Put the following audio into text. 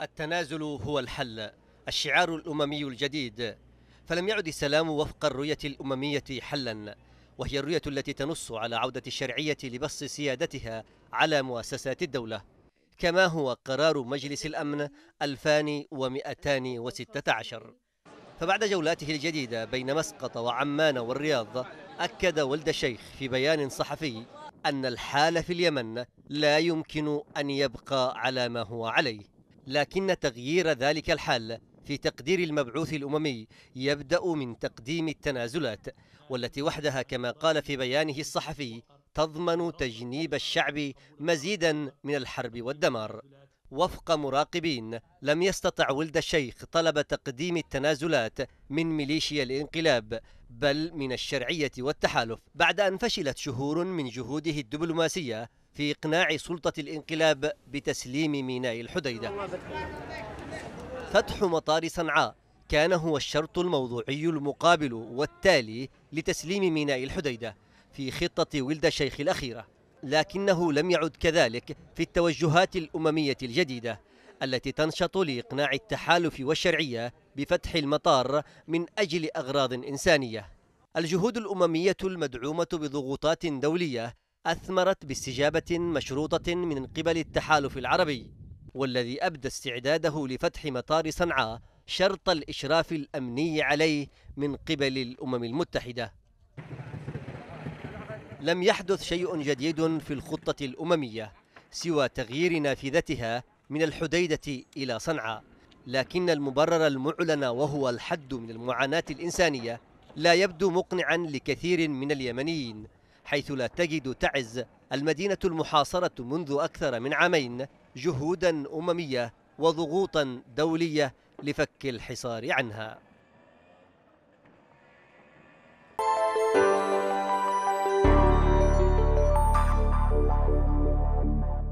التنازل هو الحل الشعار الأممي الجديد. فلم يعد السلام وفق الرؤية الأممية حلا وهي الرؤية التي تنص على عودة الشرعية لبسط سيادتها على مؤسسات الدولة. كما هو قرار مجلس الأمن 2216 فبعد جولاته الجديدة بين مسقط وعمان والرياض أكد ولد الشيخ في بيان صحفي أن الحال في اليمن لا يمكن أن يبقى على ما هو عليه. لكن تغيير ذلك الحال في تقدير المبعوث الأممي يبدأ من تقديم التنازلات والتي وحدها كما قال في بيانه الصحفي تضمن تجنيب الشعب مزيدا من الحرب والدمار. وفق مراقبين لم يستطع ولد الشيخ طلب تقديم التنازلات من ميليشيا الانقلاب بل من الشرعية والتحالف بعد أن فشلت شهور من جهوده الدبلوماسية في إقناع سلطة الانقلاب بتسليم ميناء الحديدة. فتح مطار صنعاء كان هو الشرط الموضوعي المقابل والتالي لتسليم ميناء الحديدة في خطة ولد الشيخ الأخيرة لكنه لم يعد كذلك في التوجهات الأممية الجديدة التي تنشط لإقناع التحالف والشرعية بفتح المطار من أجل أغراض إنسانية. الجهود الأممية المدعومة بضغوطات دولية أثمرت باستجابة مشروطة من قبل التحالف العربي والذي أبدى استعداده لفتح مطار صنعاء شرط الإشراف الأمني عليه من قبل الأمم المتحدة. لم يحدث شيء جديد في الخطة الأممية سوى تغيير نافذتها من الحديدة إلى صنعاء. لكن المبرر المعلن وهو الحد من المعاناة الإنسانية لا يبدو مقنعا لكثير من اليمنيين حيث لا تجد تعز المدينة المحاصرة منذ أكثر من عامين جهودا أممية وضغوطا دولية لفك الحصار عنها.